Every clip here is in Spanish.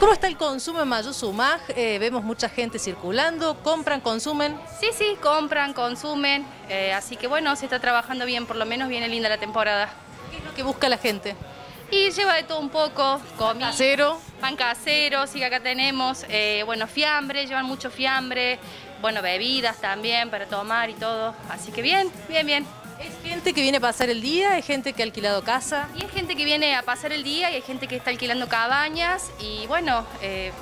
¿Cómo está el consumo en Mayuzumaj? Eh, vemos mucha gente circulando, compran, consumen. Sí, sí, compran, consumen, eh, así que bueno, se está trabajando bien, por lo menos viene linda la temporada. ¿Qué es lo que busca la gente? Y lleva de todo un poco, comida, Casero. pan casero, sí que acá tenemos, eh, bueno, fiambre, llevan mucho fiambre, bueno, bebidas también para tomar y todo, así que bien, bien, bien. ¿Es gente que viene a pasar el día? ¿Es gente que ha alquilado casa? Y hay gente que viene a pasar el día y hay gente que está alquilando cabañas y bueno, eh,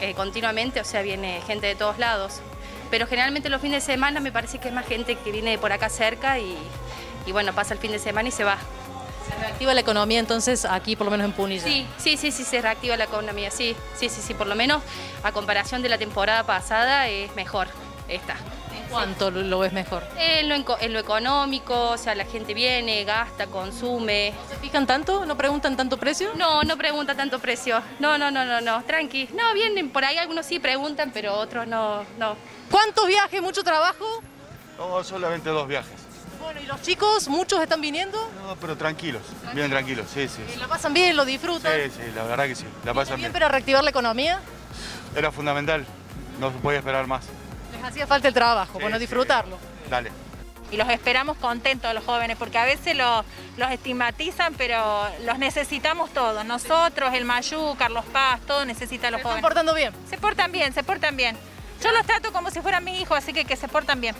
eh, continuamente, o sea, viene gente de todos lados. Pero generalmente los fines de semana me parece que es más gente que viene por acá cerca y, y bueno, pasa el fin de semana y se va. ¿Se reactiva la economía entonces aquí, por lo menos en Punilla? Sí, sí, sí, sí, se reactiva la economía, sí, sí, sí, sí, por lo menos a comparación de la temporada pasada es mejor esta. ¿En cuánto lo- lo ves mejor? En lo, en lo económico, o sea, la gente viene, gasta, consume. ¿Se fijan tanto? ¿No preguntan tanto precio? No, no pregunta tanto precio. No, no, no, no, no, tranqui. No, vienen por ahí, algunos sí preguntan, pero otros no, no. ¿Cuántos viajes? ¿Mucho trabajo? No, solamente dos viajes. Bueno, ¿y los chicos? ¿Muchos están viniendo? No, pero tranquilos, bien tranquilos, sí, sí. ¿Y ¿La pasan bien? ¿Lo disfrutan? Sí, sí, la verdad que sí, la pasan ¿Bien bien. para reactivar la economía? Era fundamental, no se podía esperar más. Les hacía falta el trabajo, Sí, bueno, sí. disfrutarlo. Dale. y los esperamos contentos los jóvenes, porque a veces lo- los estigmatizan, pero los necesitamos todos. Nosotros, el Mayú, Carlos Paz, todo necesita a ¿Se los están jóvenes. portando bien? Se portan bien, se portan bien. Yo los trato como si fueran mi hijo, así que que se portan bien.